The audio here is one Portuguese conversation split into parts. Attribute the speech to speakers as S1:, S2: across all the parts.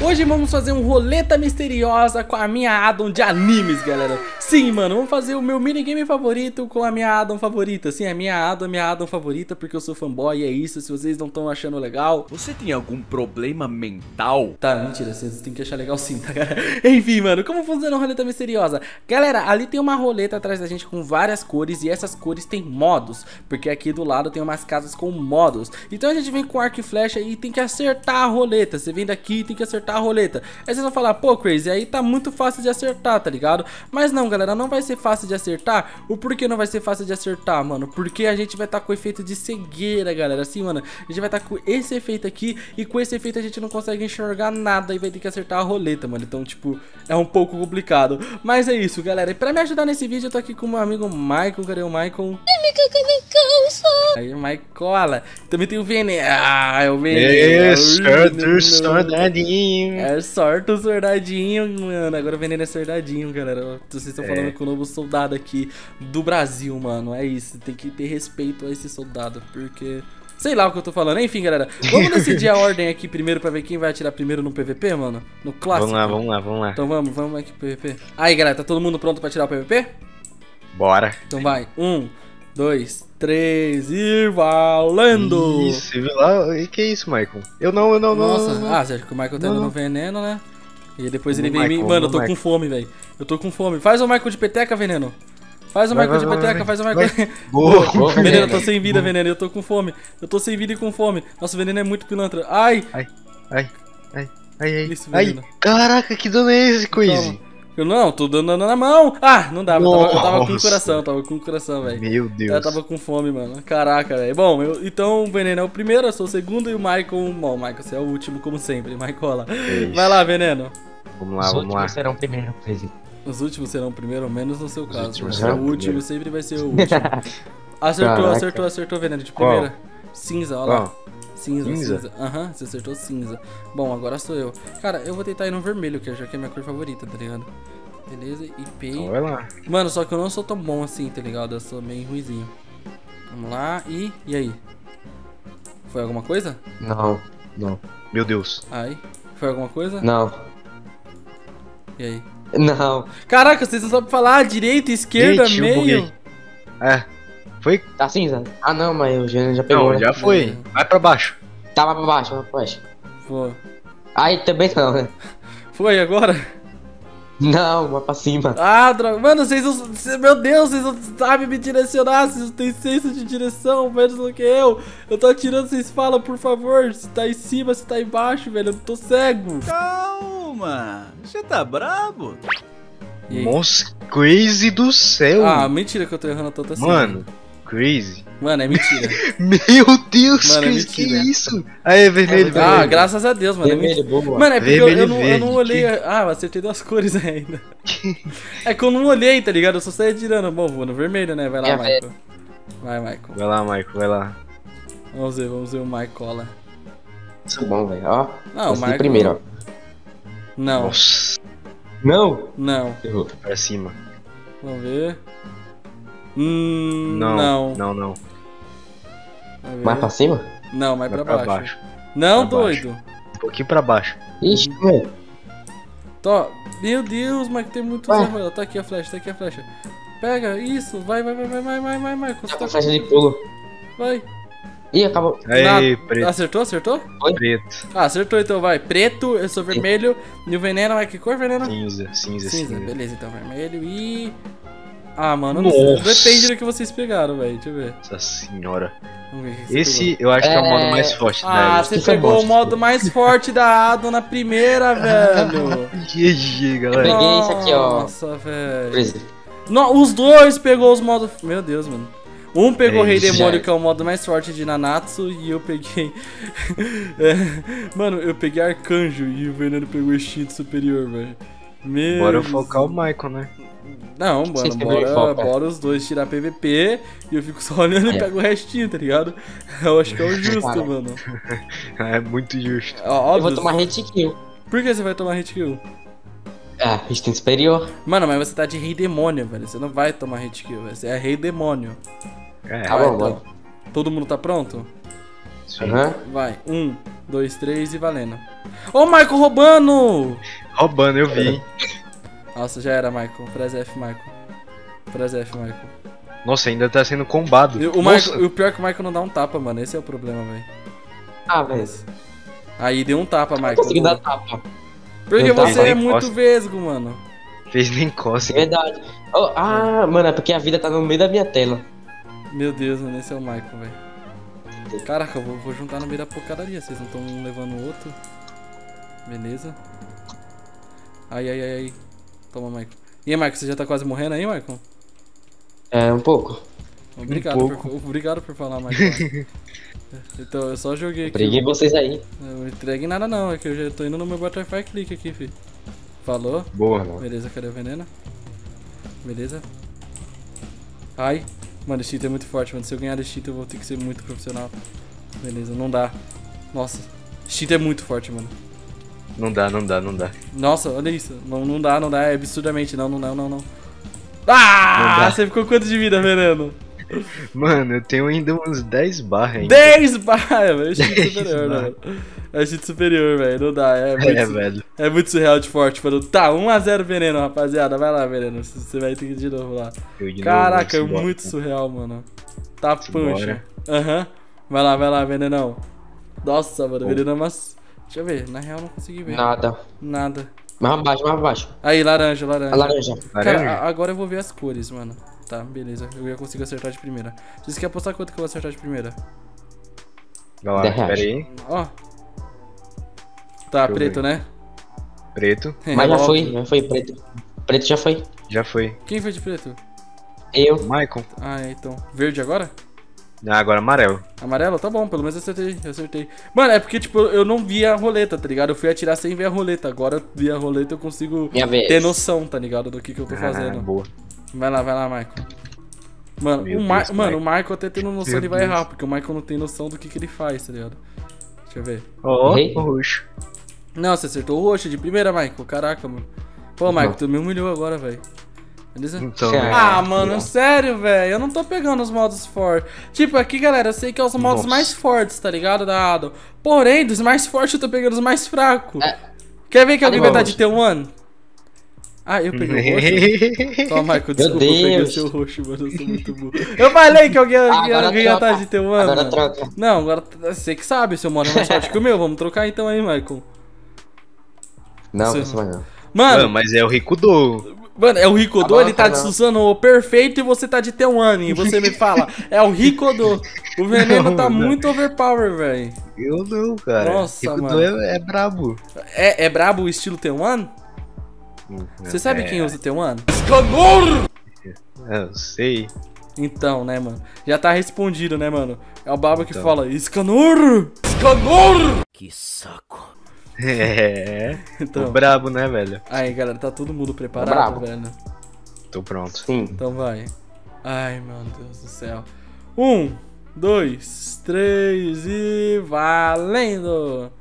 S1: Hoje vamos fazer um roleta misteriosa com a minha addon de animes, galera. Sim, mano, vamos fazer o meu minigame favorito com a minha addon favorita. Sim, a minha é minha addon favorita porque eu sou fanboy e é isso. Se vocês não estão achando legal...
S2: Você tem algum problema mental?
S1: Tá, mentira, vocês têm que achar legal sim, tá, galera? Enfim, mano, como funciona a roleta misteriosa? Galera, ali tem uma roleta atrás da gente com várias cores e essas cores têm modos. Porque aqui do lado tem umas casas com modos. Então a gente vem com arco e flecha e tem que acertar a roleta. Você vem daqui e tem que acertar acertar a roleta. Aí vocês vão falar, pô, Crazy, aí tá muito fácil de acertar, tá ligado? Mas não, galera, não vai ser fácil de acertar. O porquê não vai ser fácil de acertar, mano? Porque a gente vai estar tá com efeito de cegueira, galera. Assim, mano, a gente vai estar tá com esse efeito aqui e com esse efeito a gente não consegue enxergar nada e vai ter que acertar a roleta, mano. Então, tipo, é um pouco complicado. Mas é isso, galera. E pra me ajudar nesse vídeo, eu tô aqui com o meu amigo Michael. Cadê o Michael? Aí, Michael. Também tem o Veneno. Ah, é o Veneno.
S3: Isso, soldadinho soldadinho.
S1: É sorte o soldadinho, mano. Agora o veneno é soldadinho, galera. Vocês estão é. Falando com o novo soldado aqui do Brasil, mano. É isso. Tem que ter respeito a esse soldado, porque. Sei lá o que eu tô falando. Enfim, galera, vamos decidir a ordem aqui primeiro pra ver quem vai atirar primeiro no PVP, mano? No clássico.
S3: Vamos lá, vamos lá, vamos lá.
S1: Então vamos, vamos aqui pro PVP. Aí, galera, tá todo mundo pronto pra tirar o PVP?
S3: Bora.
S1: Então vai. Um, dois, três e valendo!
S3: Isso, lá. E que isso, Michael? Eu não, eu não,
S1: Nossa,
S3: não.
S1: ah, você acha que o Michael tá dando veneno, né? E depois ele vem Michael, me. Mano, eu tô Michael. com fome, velho. Eu tô com fome. Faz o Michael de peteca, veneno. Faz o vai, Michael vai, de peteca, vai, faz o Michael.
S3: Boa, boa,
S1: veneno, eu tô sem vida, veneno. Eu tô com fome. Eu tô sem vida e com fome. Nossa, o veneno é muito pilantra. Ai!
S3: Ai, ai, ai, ai, ai. Isso, ai. Caraca, que dano é esse, Coise?
S1: Eu não, tô dando na mão. Ah, não dava. Eu tava, eu tava com o coração, tava com o coração, velho.
S3: Meu Deus.
S1: Eu tava com fome, mano. Caraca, velho. Bom, eu, então o Veneno é o primeiro, eu sou o segundo e o Michael. Bom, Michael, você é o último, como sempre. Michael lá. Vai lá, Veneno.
S3: Vamos lá, Os vamos lá.
S4: Os últimos serão primeiro.
S1: Os últimos serão primeiro, menos no seu Os caso. O último primeiro. sempre vai ser o último. acertou, Caraca. acertou, acertou, Veneno, de primeira. Qual? Cinza, olha lá. Cinza, cinza. Aham, uhum, você acertou cinza. Bom, agora sou eu. Cara, eu vou tentar ir no vermelho, que já que é minha cor favorita, tá ligado? Beleza, IP.
S3: Então vai lá.
S1: Mano, só que eu não sou tão bom assim, tá ligado? Eu sou meio ruizinho. Vamos lá, e... E aí? Foi alguma coisa?
S4: Não, não.
S3: Meu Deus.
S1: Aí, foi alguma coisa?
S4: Não.
S1: E aí?
S4: Não.
S1: Caraca, vocês não sabem falar direita, esquerda, Gente, meio.
S3: É. Foi?
S4: Tá cinza. Ah não, mas o Gênero já pegou.
S3: Não, já foi. Vai pra baixo.
S4: Tá, vai pra baixo, vai pra baixo.
S1: Foi.
S4: Aí também não, né?
S1: Foi agora?
S4: Não, vai pra cima.
S1: Ah, droga. Mano, vocês não. Meu Deus, vocês não sabem me direcionar. Vocês não têm senso de direção, menos do que eu. Eu tô atirando, vocês falam, por favor. Se tá em cima, se tá embaixo, velho. Eu tô cego.
S2: Calma. Você tá brabo?
S3: Nossa, crazy do céu.
S1: Ah, mentira que eu tô errando tanto assim.
S3: Mano, crazy.
S1: Mano, é mentira.
S3: Meu Deus, mano, é que isso? Aí, é vermelho, vermelho.
S1: Ah, graças a Deus, mano. É vermelho, é boa. Mano, é porque vermelho, eu, eu, não, eu não olhei. Ah, eu acertei duas cores ainda. é que eu não olhei, tá ligado? Eu só saí tirando. Bom, vou no vermelho, né? Vai lá, é, Michael. Vai, Michael.
S3: Vai lá, Michael, vai lá.
S1: Vamos ver, vamos ver o Michael lá.
S4: Isso é bom, velho. Ó.
S1: Não, o Michael.
S4: primeiro, ó.
S1: Não.
S3: Nossa.
S4: Não?
S1: Não.
S4: Errou.
S3: Pra cima.
S1: Vamos ver. Hum, não.
S3: Não, não. não.
S4: Mais pra cima?
S1: Não, mais, mais pra, pra baixo. baixo. Não, pra doido.
S3: Baixo. Um pouquinho pra baixo.
S4: Ixi, velho.
S1: Tô. Meu Deus, mas tem muito erro. Tá aqui a flecha, tá aqui a flecha. Pega, isso. Vai, vai, vai, vai, vai, vai, vai, vai.
S4: Tá com flecha de pulo.
S1: Vai.
S4: Ih, acabou.
S3: Aí, Na... preto.
S1: Acertou, acertou?
S3: Foi? Preto.
S1: Ah, acertou então, vai. Preto, eu sou vermelho. E o veneno é que cor, veneno?
S3: Cinza, cinza, cinza. cinza.
S1: Beleza, então vermelho e... Ah, mano, não sei. Depende do que vocês pegaram, velho. Deixa eu ver.
S3: Nossa senhora. Esse eu acho que é o modo mais forte
S1: ah, da Ah, você pegou o modo mais forte da Ado na primeira, velho.
S3: GG, galera.
S4: Eu peguei esse aqui, ó.
S1: Nossa, velho. Não, os dois pegou os modos. Meu Deus, mano. Um pegou o Rei Demônio, que é o modo mais forte de Nanatsu, e eu peguei. é... Mano, eu peguei Arcanjo e o Veneno pegou Instinto Superior, velho.
S3: Meu Bora focar o Michael, né?
S1: Não, mano, bora, bora os dois tirar PVP e eu fico só olhando é. e pego o restinho, tá ligado? Eu acho que é o justo, mano.
S3: É muito justo.
S4: Óbvio. Eu vou tomar hit kill.
S1: Por que você vai tomar hit kill?
S4: É, instinto superior.
S1: Mano, mas você tá de rei demônio, velho. Você não vai tomar hit kill, velho. Você é rei demônio.
S3: É,
S4: tá bom, então.
S1: Todo mundo tá pronto?
S3: Sim. Uhum.
S1: Vai. Um, dois, três e valendo. Ô, Michael roubando!
S3: Roubando, eu vi.
S1: Nossa, já era, Michael. Press F, Michael. F, Michael.
S3: Nossa, ainda tá sendo combado.
S1: E o, Michael, o pior é que o Michael não dá um tapa, mano. Esse é o problema, velho.
S4: Ah, velho.
S1: Aí deu um tapa,
S4: Não consegui
S1: Michael.
S4: dar tapa.
S1: Porque
S4: Não
S1: você é muito
S3: encosta.
S1: vesgo, mano.
S3: fez nem
S4: É
S3: cócega.
S4: verdade. Oh, ah, mano, é porque a vida tá no meio da minha tela.
S1: Meu Deus, mano, esse é o Michael, velho. Caraca, eu vou, vou juntar no meio da porcadaria. Vocês não estão um levando o outro. Beleza. Ai, ai, ai, ai. Toma, Michael. E aí, Michael, você já tá quase morrendo aí, Michael?
S4: É, um pouco.
S1: Obrigado,
S3: Um
S1: por, obrigado por falar, Michael. então, eu só joguei aqui.
S4: Briguei vocês aí.
S1: Eu não entreguei nada não, é que eu já tô indo no meu Butterfly Click aqui, fi. Falou?
S3: Boa.
S1: Beleza, cadê o veneno? Beleza. Ai. Mano, esse cheat é muito forte, mano. Se eu ganhar desse cheat, eu vou ter que ser muito profissional. Beleza, não dá. Nossa. Cheat é muito forte, mano.
S3: Não dá, não dá, não dá.
S1: Nossa, olha isso. Não, não dá, não dá. É absurdamente. Não, não dá, não, não. Ah!
S3: Não dá.
S1: Você ficou quanto de vida, veneno?
S3: Mano, eu tenho ainda uns 10 barras ainda.
S1: 10 barras, velho. É
S3: 10
S1: superior, mano? É cheat superior, velho. Não dá. É muito,
S3: É, velho.
S1: É muito surreal de forte, mano. Tá, 1x0 veneno, rapaziada. Vai lá, veneno. Você vai ter que ir de novo lá.
S3: Eu de
S1: Caraca, é
S3: novo, simbora.
S1: muito surreal, mano. Tá pancha. Aham. Vai lá, vai lá, venenão. Nossa, mano,
S3: Oh.
S1: veneno é umas. Deixa eu ver. Na real, não consegui ver.
S4: Nada.
S1: Nada.
S4: Mais abaixo, mais abaixo.
S1: Aí, laranja, laranja.
S4: A laranja.
S1: Cara,
S3: Laranja?
S1: agora eu vou ver as cores, mano. Tá, beleza. Eu já consigo acertar de primeira. Vocês querem apostar quanto que eu vou acertar de primeira?
S3: Vai lá,
S4: Dez reais.
S3: pera aí.
S1: Ó. Tá,
S3: eu
S1: preto, né?
S3: Preto,
S4: Mas já
S1: Óbvio.
S4: foi, já foi preto. Preto já foi.
S3: já foi.
S1: Quem foi de preto?
S4: Eu.
S3: Michael.
S1: Ah, é, então. Verde agora?
S3: Ah, agora amarelo.
S1: Amarelo? Tá bom, pelo menos eu acertei, eu acertei. Mano, é porque, tipo, eu não vi a roleta, tá ligado? Eu fui atirar sem ver a roleta. Agora eu vi a roleta eu consigo
S4: Minha vez.
S1: ter noção, tá ligado? Do que, que eu tô
S3: Ah,
S1: fazendo.
S3: boa.
S1: Vai lá, vai lá, Michael. Mano,
S3: Meu
S1: o, Ma
S3: Deus,
S1: mano
S3: Michael.
S1: o Michael até tendo noção
S3: Meu
S1: ele vai
S3: Deus.
S1: errar, porque o Michael não tem noção do que, que ele faz, tá ligado? Deixa eu ver.
S3: Ó,
S4: Errei?
S3: o roxo.
S1: Não, você acertou o roxo de primeira, Michael. Caraca, mano. Pô, Michael, tu me humilhou agora, velho. Beleza?
S3: Então, né?
S1: Ah, mano, sério, velho. Eu não tô pegando os modos fortes. Tipo, aqui, galera, eu sei que é os modos
S3: Nossa.
S1: mais fortes, tá ligado? Da Ado. Porém, dos mais fortes eu tô pegando os mais fracos.
S4: É.
S1: Quer ver que alguém vai estar de T1? Ah, eu peguei o roxo. Toma, Michael, desculpa, eu peguei o seu roxo, mano. Eu sou muito burro. Eu falei que alguém,
S4: Agora
S1: alguém ia estar
S4: troca.
S1: de T1.
S4: Agora
S1: mano.
S4: troca.
S1: Não, agora você que sabe, seu modo é mais forte que o meu. Vamos trocar então aí, Michael.
S4: Não, mais não.
S1: Mano,
S3: Mano, mas é o Rikudo.
S1: Mano, é o Ricodô,
S4: Agora
S1: ele tá
S4: não.
S1: usando o perfeito e você tá de T1 e você me fala, é o Ricodô. O veneno
S3: Não,
S1: tá
S3: não.
S1: muito overpower, velho.
S3: Eu não, cara.
S1: Nossa,
S3: Rikudo
S1: mano.
S3: é, é brabo.
S1: É, é brabo o estilo T1? Você sabe
S3: É,
S1: quem usa T1?
S3: é, Eu sei.
S1: Então, né, mano? Já tá respondido, né, mano? É o Baba que
S3: Então.
S1: fala, Escanor! Escanor!
S3: É.
S1: Então,
S3: Tô brabo, né, velho?
S1: aí, galera, tá todo mundo preparado,
S4: Brabo.
S1: velho?
S3: Tô pronto.
S4: Sim.
S1: Então vai. Ai, meu Deus do céu. Um, dois, três e valendo!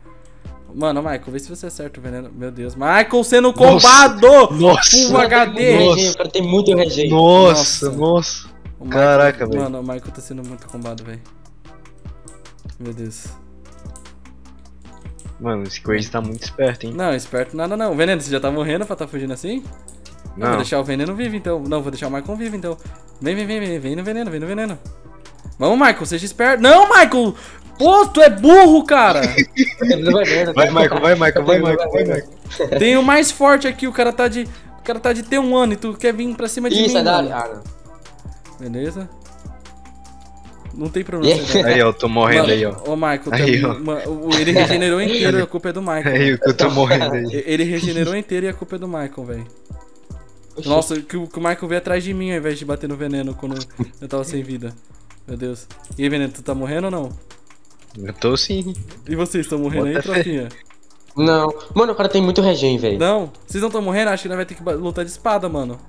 S1: Mano, Michael, vê se você acerta o veneno. Meu Deus, Michael sendo combado!
S3: Nossa!
S1: Full HD!
S3: Nossa.
S4: O cara tem muito rejeito.
S3: Nossa,
S1: Nossa. Michael-
S3: Caraca, velho.
S1: Mano, o Michael tá sendo muito combado, velho. Meu Deus.
S3: Mano, esse Crazy tá muito esperto, hein?
S1: Não, esperto nada não. Veneno, você já tá morrendo pra tá fugindo assim? Não, vou
S3: Não.
S1: deixar o veneno vivo então. Não, vou deixar o Michael vivo então. Vem, vem, vem, vem, vem no veneno, vem no veneno. Vamos, Michael, seja esperto. Não, Michael! Pô, tu é burro, cara!
S3: Vai, Michael, vai, Michael, vai, Michael, vai, Michael.
S1: Tem o mais forte aqui, o cara tá de. O cara tá de ter um ano e tu quer vir pra cima de
S4: Isso,
S1: mim.
S4: é da
S1: mano.
S4: área. Ah, não.
S1: Beleza? Não tem problema.
S4: Yeah.
S3: Aí, ó, tô morrendo aí, ó.
S1: Ô, Michael,
S3: Aí,
S1: também-
S3: ó.
S1: ma- o- ele regenerou inteiro, a culpa é do Michael.
S3: Aí, que eu tô morrendo aí.
S1: E- Ele regenerou inteiro e a culpa é do Michael, velho. Nossa, que, o- que o Michael veio atrás de mim ao invés de bater no veneno quando eu tava sem vida. Meu Deus. E aí, veneno, tu tá morrendo ou não?
S3: Eu tô sim.
S1: E vocês estão morrendo aí,
S3: Bota fé.
S1: tropinha?
S4: Não. Mano, o cara tem muito regen, velho.
S1: Não? Vocês não estão morrendo? Acho que nós vai ter que lutar de espada, mano.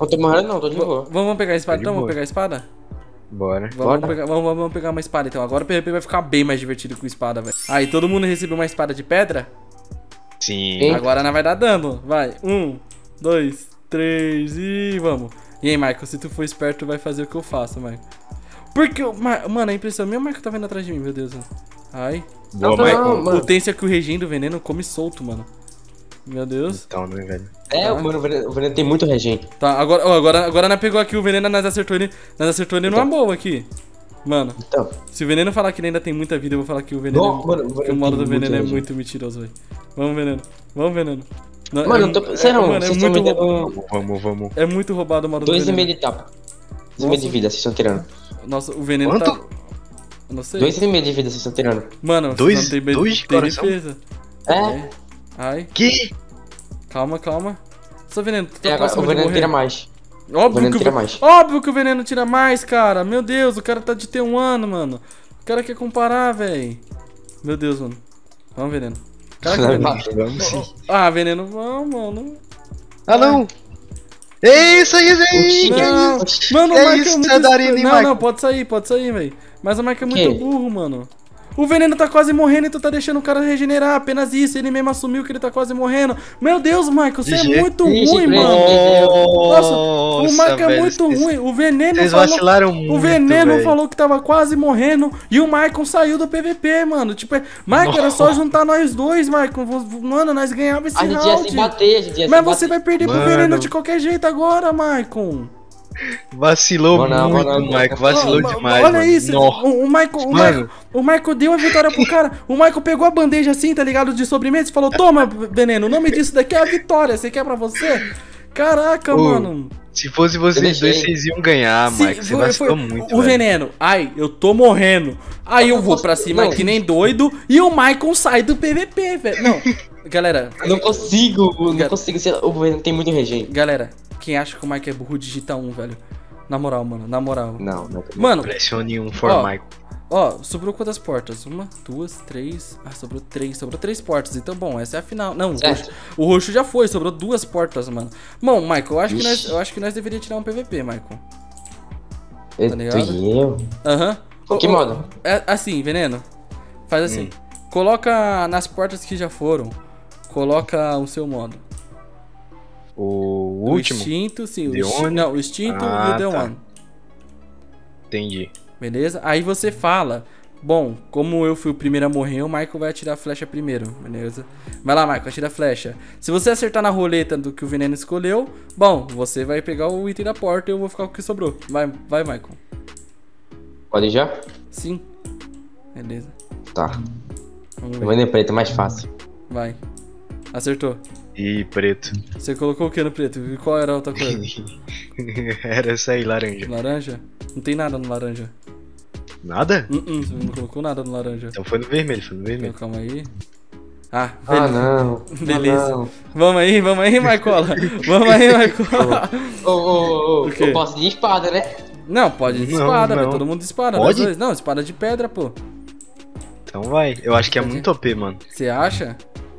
S4: Não tô morrendo não, tô de
S1: V-
S4: boa.
S1: vamos vamos pegar a espada então? Vamos
S3: boa.
S1: pegar a espada?
S3: Bora.
S1: Vamos,
S4: Bora.
S1: pegar, vamos, vamos- pegar uma espada então. Agora o PVP vai ficar bem mais divertido com espada, velho. Aí, todo mundo recebeu uma espada de pedra?
S3: Sim.
S4: Hein?
S1: Agora não vai dar dano. Vai. Um, dois, três e vamos. E aí, Michael, se tu for esperto, tu vai fazer o que eu faço, Michael. Porque, mano, a impressão minha, o Michael tá vindo atrás de mim, meu Deus. Ai.
S3: Boa,
S4: Não,
S3: Michael.
S4: não, mano.
S1: O tenso é que o regime do veneno come solto, mano. Meu Deus.
S3: Então, né, velho?
S4: É, mano, o veneno, o veneno tem muito regente.
S1: Tá, agora, ó, agora, agora nós pegou aqui o veneno, nós acertou ele. Nós acertou ele numa boa aqui. Mano,
S4: Então,
S1: se o veneno falar que ele ainda tem muita vida, eu vou falar que o veneno.
S4: Não, mano, o
S1: que o
S4: veneno
S1: modo do veneno é
S4: veneno.
S1: muito mentiroso, velho. Vamos, veneno. Vamos, veneno. Não,
S4: mano,
S1: é,
S4: eu tô.
S1: é-
S4: Sério,
S1: mano, é
S4: vocês estão
S1: muito,
S4: me
S1: roubado,
S3: Vamos, vamos.
S1: é muito roubado o modo
S4: dois
S1: do
S4: e meio
S1: veneno.
S4: de tapa. Dois e meio de vida, vocês estão tirando.
S1: Nossa, o veneno
S3: Quanto?
S1: tá. Eu Não sei.
S4: Dois e meio de vida, vocês estão tirando.
S1: Mano,
S3: Dois-
S1: não tem,
S3: dois de
S1: tem
S3: coração?
S1: defesa.
S4: É?
S1: Ai,
S3: Que?
S1: calma, calma. Só veneno, tu
S4: É,
S1: tá
S4: agora o veneno tira mais.
S1: Óbvio
S4: veneno
S1: que o
S4: tira mais.
S1: Óbvio que o veneno tira mais, cara. Meu Deus, o cara tá de ter um ano, mano. O cara quer comparar, velho. Meu Deus, mano. Vamos, veneno. Caraca,
S4: Não,
S1: veneno.
S3: Vamos sim.
S1: Ah, veneno, vamos, mano.
S3: Ah, não! É isso aí, gente!
S1: Não. Mano, o
S3: É
S1: Mike é
S3: isso,
S1: muito. Não, não, pode sair, pode sair, velho. Mas o Mike é muito
S4: Que?
S1: burro, mano. O veneno tá quase morrendo e tu tá deixando o cara regenerar. Apenas isso. Ele mesmo assumiu que ele tá quase morrendo. Meu Deus, Michael, você é muito ruim, mano. Nossa, o
S3: Nossa,
S1: Mike é muito ruim. O veneno
S3: Vocês
S1: falou.
S3: vacilaram muito,
S1: O veneno
S3: velho.
S1: falou que tava quase morrendo e o Maicon saiu do PVP, mano. Tipo, é- Maicon, era só juntar nós dois, Maicon. Vo- Mano, nós ganhava esse
S4: A gente ia se
S1: round.
S4: bater, a gente ia
S1: Mas
S4: se
S1: você
S4: bater.
S1: vai perder pro
S3: Mano.
S1: veneno de qualquer jeito agora, Maicon.
S3: Vacilou
S4: não,
S3: muito,
S4: não,
S3: Michael.
S4: não.
S3: Vacilou
S1: Ó,
S3: demais,
S1: Olha
S3: mano.
S1: isso, o, o Michael, o,
S3: Mano.
S1: Michael, o Michael deu a vitória pro cara. O Michael pegou a bandeja assim, tá ligado? De sobremesa e falou: Toma, veneno, o nome disso daqui é a vitória. Você quer pra você? Caraca,
S3: Ô,
S1: mano.
S3: Se fosse vocês dois, vocês iam ganhar,
S1: Se-
S3: Mike. Você
S1: foi-
S3: vacilou
S1: foi-
S3: muito,
S1: O
S3: velho.
S1: veneno, ai, eu tô morrendo. Aí eu
S4: Eu
S1: vou
S4: posso-
S1: pra cima
S4: não.
S1: que nem doido e o Michael sai do PVP, velho. Não, galera,
S4: Eu não consigo, eu não consigo. ser- O veneno tem muito regente.
S1: galera, quem acha que o Michael é burro, digita um, velho. Na moral, mano, na moral.
S4: Não, não.
S1: Mano,
S3: Pressione um for
S1: Ó.
S3: Michael.
S1: Ó, sobrou quantas portas? Uma, duas, três. Ah, sobrou três. Sobrou três portas. Então, bom, essa é a final. Não, o roxo, o roxo já foi, sobrou duas portas, mano. Bom, Michael, eu acho, que nós, eu acho que nós deveríamos tirar um PVP, Michael.
S4: Eu,
S1: Tá ligado? Aham.
S4: Que
S1: Ô, ô,
S4: modo?
S1: É assim, veneno. Faz assim. Coloca nas portas que já foram. Coloca o seu modo.
S3: O último?
S1: instinto, sim. O
S3: The
S1: instinto,
S3: One?
S1: não, o instinto e
S3: Ah,
S1: o The
S3: tá.
S1: One.
S3: Entendi.
S1: Beleza? Aí você fala. Bom, como eu fui o primeiro a morrer, o Michael vai atirar a flecha primeiro, beleza? Vai lá, Michael, atira a flecha. Se você acertar na roleta do que o veneno escolheu, bom, você vai pegar o item da porta e eu vou ficar com o que sobrou. Vai, vai, Michael.
S4: Pode já?
S1: Sim. Beleza.
S4: Tá.
S1: Vamos
S4: O
S1: ver.
S4: veneno preto é mais fácil.
S1: Vai. Acertou.
S3: E preto.
S1: Você colocou o que no preto? E qual era a outra cor?
S3: Era essa aí, laranja.
S1: laranja? Não tem nada no laranja.
S3: Nada?
S1: Uh -uh, você não colocou nada no laranja.
S3: Então foi no vermelho, foi no
S1: Então,
S3: vermelho.
S1: calma aí. Ah,
S4: Ah,
S1: beleza.
S4: não.
S1: Beleza.
S4: Ah, não.
S1: Vamos aí, vamos aí, Marcola. vamos aí, Marcola.
S4: Ô, ô, ô, eu posso ir de espada, né?
S1: Não, pode de
S3: Não,
S1: espada,
S3: não.
S1: velho. Todo mundo dispara.
S3: Pode?
S1: nós dois. Não, espada de pedra, pô.
S3: Então vai. Eu acho que é
S1: Pode.
S3: muito OP, mano.
S1: Você acha?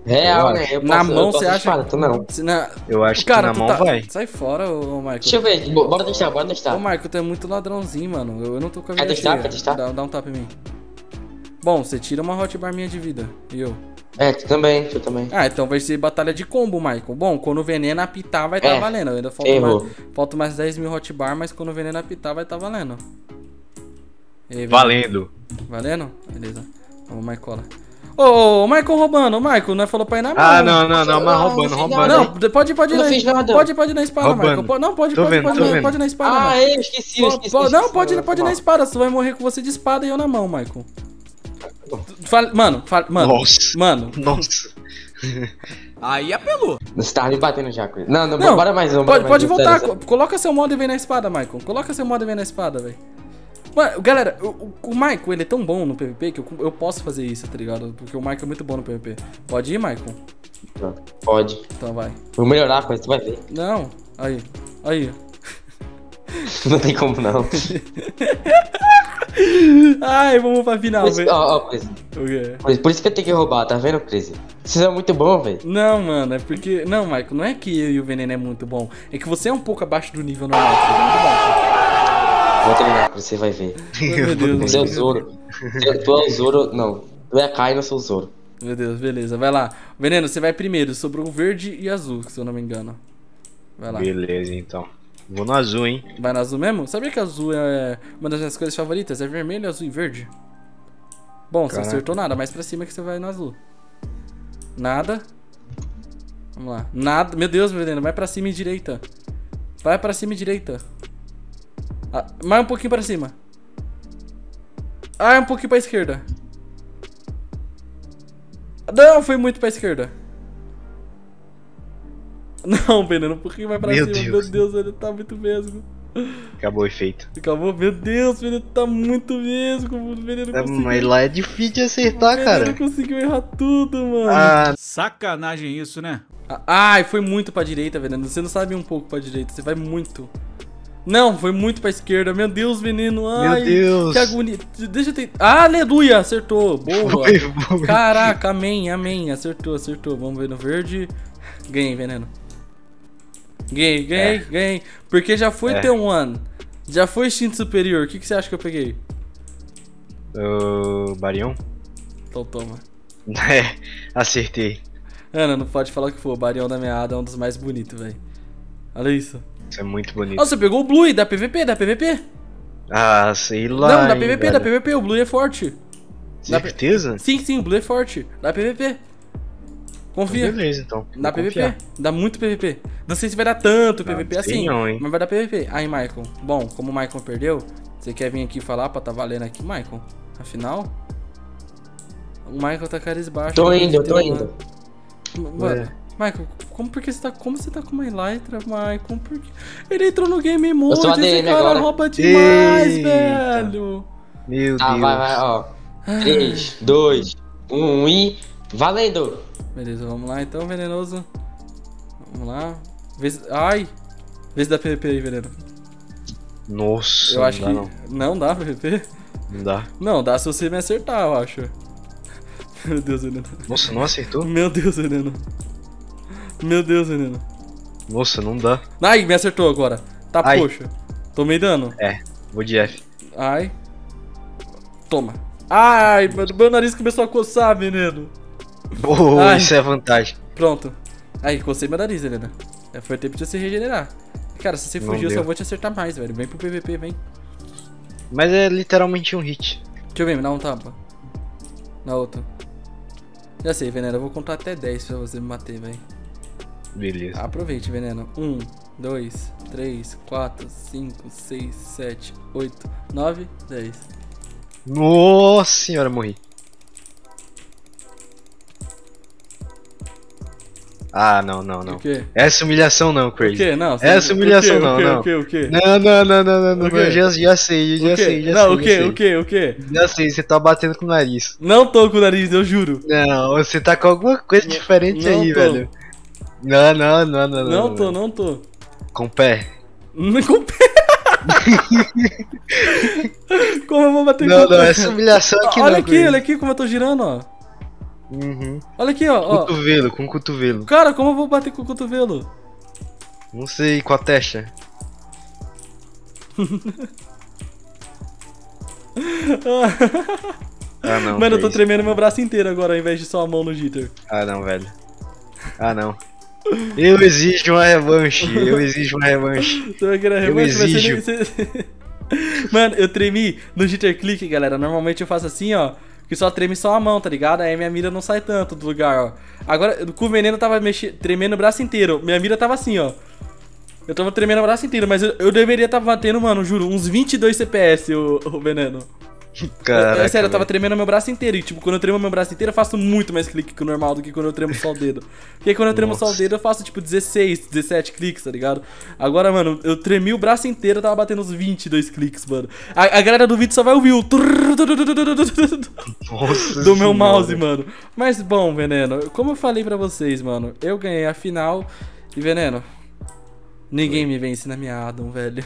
S4: Real,
S3: Eu
S4: né? Eu
S1: Na
S4: posso- eu
S1: mão,
S4: posso
S1: você acha?
S4: Tu não.
S1: Se na...
S3: Eu acho
S1: Cara,
S3: que na mão
S1: tá...
S3: vai.
S1: Sai fora, ô, ô Michael.
S4: Deixa eu ver, bo- bora testar, bora testar.
S1: Ô, Michael, tu é muito ladrãozinho, mano. Eu, eu não tô com a
S4: Quer
S1: vida
S4: testar?
S1: cheia.
S4: Quer testar?
S1: Dá, dá um tapa em mim. Bom, você tira uma hotbar minha de vida. E eu?
S4: É, tu também, tu também.
S1: Ah, então vai ser batalha de combo, Michael. Bom, quando o veneno apitar, vai tá
S4: É.
S1: valendo. Ainda falta
S4: Errou.
S1: mais, falta mais 10 mil hotbar, mas quando o veneno apitar, vai tá valendo. E aí?
S3: Valendo.
S1: Valendo? Beleza. Vamos, Michael. Ô, Michael roubando. O Michael, não é falou pra ir na mão.
S3: Ah, não, não, não, mas roubando, roubando.
S1: Não, de- pode, pode ir
S4: não
S1: na,
S4: fiz nada.
S1: Pode, pode ir na espada,
S3: Roubando.
S1: Michael. Pode- não, pode,
S3: Tô
S1: pode,
S3: vendo,
S1: pode,
S3: tô
S1: na-
S3: vendo.
S1: pode ir na espada,
S4: Ah,
S1: Michael.
S4: eu esqueci, eu
S1: Pode,
S4: esqueci.
S1: pode- não,
S4: esqueci,
S1: pode,
S4: foi
S1: pode ir na espada. Você vai morrer com você de espada e eu na mão, Michael. Fala- mano, fala- mano,
S3: Nossa.
S1: mano.
S3: Nossa.
S2: Aí apelou.
S4: Você tava me batendo já, Chris. Não, não,
S1: Não,
S4: bora mais um. bora
S1: Pode,
S4: mais
S1: pode
S4: um,
S1: voltar.
S4: sério,
S1: co- Coloca seu modo e vem na espada, Michael. Coloca seu modo e vem na espada, velho. Mano, galera, o, o- Michael, ele é tão bom no PVP que eu, eu posso fazer isso, tá ligado? Porque o Michael é muito bom no PVP. Pode ir, Michael?
S4: sério. Pode.
S1: Então vai.
S4: Vou melhorar a coisa, tu vai ver.
S1: Não. Aí. Aí.
S4: Não tem como não.
S1: Ai, vamos pra final, velho.
S4: ó, ó.
S1: O quê?
S4: Por isso- por isso que eu tenho que roubar, tá vendo, Chris? Vocês são muito bom, velho.
S1: Não, mano, é porque. Não, Michael, não é que eu e o Veneno é muito bom. É que você é um pouco abaixo do nível normal. Você é muito baixo.
S4: Vou Chris, você vai ver.
S1: Meu Deus,
S4: Você é o Zoro. Tu- é o Zoro. Não. Tu é a Kai, eu sou o Zoro.
S1: Meu Deus, beleza. Vai lá. Veneno, você vai primeiro. Sobrou o verde e azul, se eu não me engano. Vai lá.
S3: Beleza, então. Vou no azul, hein?
S1: Vai no azul mesmo? Sabia que azul é uma das minhas cores favoritas? É vermelho, azul e verde. Bom, você
S3: Caraca.
S1: acertou nada, mais pra cima que você vai no azul. Nada. Vamos lá. Nada. Meu Deus, veneno, vai pra cima e direita. Vai pra cima e direita. Ah, mais um pouquinho pra cima. Ah, um pouquinho pra esquerda. Não, foi muito pra esquerda. Não, veneno, um pouquinho mais pra
S3: Meu
S1: cima.
S3: Deus.
S1: Meu Deus, ele tá muito vesgo.
S3: Acabou o efeito.
S1: Acabou? Meu Deus, o veneno tá muito vesgo. O veneno
S3: É,
S1: conseguiu.
S3: mas lá é difícil de acertar,
S1: o veneno
S3: cara.
S1: conseguiu errar tudo, mano.
S3: Ah,
S2: Sacanagem isso, né?
S1: Ah, Ai, foi muito pra direita, veneno. Você não sabe um pouco pra direita, você vai muito. Não, foi muito pra esquerda. Meu Deus, veneno. Ai,
S3: meu Deus.
S1: que agonia. Deixa eu tentar. aleluia, acertou. Boa.
S3: Foi bom.
S1: Caraca, amém, amém. Acertou, acertou. Vamos ver no verde. Ganhei, veneno. Ganhei, ganhei, ganhei. Porque já foi
S3: É.
S1: T1. Já foi instinto superior. O que, que você acha que eu peguei?
S3: Ô, Barion?
S1: Então toma.
S3: É, acertei.
S1: Ana, não pode falar o que for. O Barião da meada é um dos mais bonitos, velho. Olha isso.
S3: Isso é muito bonito.
S1: Ó, você pegou o Blue e dá PVP, dá PVP?
S3: Ah, sei lá.
S1: não, dá
S3: hein,
S1: PVP, dá
S3: velho.
S1: PVP, o Blue é forte. dá
S3: Certeza?
S1: Sim, sim, o Blue é forte. Dá PVP. Confia.
S3: Beleza, então.
S1: Dá
S3: Vou
S1: PVP.
S3: confiar.
S1: Dá muito PVP. Não sei se vai dar tanto
S3: Não
S1: PVP
S3: sei
S1: assim,
S3: não, hein.
S1: mas vai dar PVP. Aí, Michael. Bom, como o Michael perdeu, você quer vir aqui falar pra tá valendo aqui, Michael? Afinal, o Michael tá carisbaixo.
S4: Tô indo, eu tô
S1: uma-
S4: indo.
S1: Mano,
S3: Ué.
S1: Michael, como porque você tá, como você tá com uma Elytra, Michael? Por quê? Ele entrou no game mode, esse
S4: ADM
S1: cara
S4: agora.
S1: rouba demais,
S3: Eita.
S1: velho.
S3: Meu
S4: Tá,
S3: Deus.
S4: vai, vai, ó. 3, 2, 1 e. Valendo!
S1: Beleza, vamos lá então, venenoso. Vamos lá. Se... Ai! Vê se dá PVP aí, veneno.
S3: Nossa,
S1: Eu acho
S3: não
S1: que.
S3: dá, não.
S1: Não dá PVP?
S3: Não dá.
S1: Não, dá se você me acertar, eu acho. Meu Deus, veneno.
S3: Nossa, não acertou?
S1: Meu Deus, veneno. Meu Deus, veneno.
S3: Nossa, não dá.
S1: Ai, me acertou agora. Tá,
S3: Ai.
S1: poxa. Tomei dano.
S3: É, vou de F.
S1: Ai. Toma. Ai, mano, meu nariz começou a coçar, veneno.
S3: Oh,
S1: Ai.
S3: isso é vantagem.
S1: Pronto. Aí, cocei meu nariz, Helena. É, Foi tempo de você regenerar. Cara, se você fugir, eu só vou te acertar mais, velho. Vem pro PVP, vem.
S3: Mas é literalmente um hit.
S1: Deixa eu ver, me dá um tapa. Na outra. Já sei, Veneno, eu vou contar até 10 pra você me bater, velho.
S3: Beleza.
S1: Aproveite, Veneno. 1, 2, 3, 4, 5, 6, 7, 8, 9, 10.
S3: Nossa senhora, morri. Ah, não, não, não.
S1: O quê?
S3: Essa humilhação não,
S1: O
S3: Crazy.
S1: quê? Não, você-
S3: Essa humilhação
S1: o quê?
S3: não,
S1: o quê?
S3: não.
S1: O quê? O quê?
S3: Não, não, não, não, não, não,
S1: O
S3: já, já sei, eu já
S1: o
S3: sei, já
S1: não,
S3: sei.
S1: o
S3: já
S1: quê?
S3: sei.
S1: O quê? O quê?
S3: Já sei, você tá batendo com o nariz.
S1: Não tô com o nariz, eu juro.
S3: Não, você tá com alguma coisa diferente
S1: não
S3: aí,
S1: tô.
S3: velho. Não, não, não, não, não.
S1: Não tô, não tô.
S3: Com o pé.
S1: Não com Como eu vou bater
S3: Não,
S1: com
S3: não, essa humilhação aqui
S1: Olha
S3: não.
S1: aqui,
S3: Crazy.
S1: olha aqui como eu tô girando, ó.
S3: Uhum.
S1: Olha aqui, ó. ó.
S3: Cotovelo, com cotovelo.
S1: Cara, como eu vou bater com o cotovelo?
S3: Não sei, com a testa. Ah, não.
S1: Mano, eu tô tremendo meu braço inteiro agora, ao invés de só a mão no jitter.
S3: Ah, não, velho. Ah, não. Eu exijo uma revanche. Eu exijo uma revanche.
S1: Você vai querer
S3: Eu
S1: revanche? Ser
S3: exijo.
S1: você- Mano, eu tremi no jitter click, galera. Normalmente eu faço assim, ó. Que só treme só a mão, tá ligado? Aí minha mira não sai tanto do lugar, ó. Agora, com o veneno eu tava mexendo, tremendo o braço inteiro. Minha mira tava assim, ó. Eu tava tremendo o braço inteiro, mas eu, eu deveria estar batendo, mano, juro, uns 22 CPS o, o veneno.
S3: Caraca,
S1: é sério, eu tava tremendo meu braço inteiro. E, tipo, quando eu tremo meu braço inteiro, eu faço muito mais clique que o normal do que quando eu tremo só o dedo. Porque quando eu tremo só o
S3: Nossa.
S1: dedo, eu faço, tipo, 16, 17 cliques, tá ligado? Agora, mano, eu tremi o braço inteiro, eu tava batendo uns 22 cliques, mano. A, a galera do vídeo só vai ouvir o...
S3: Nossa
S1: do meu mouse, mano. Mas, bom, Veneno, como eu falei pra vocês, mano, eu ganhei a final. E, Veneno, ninguém me vence na minha Adam, velho.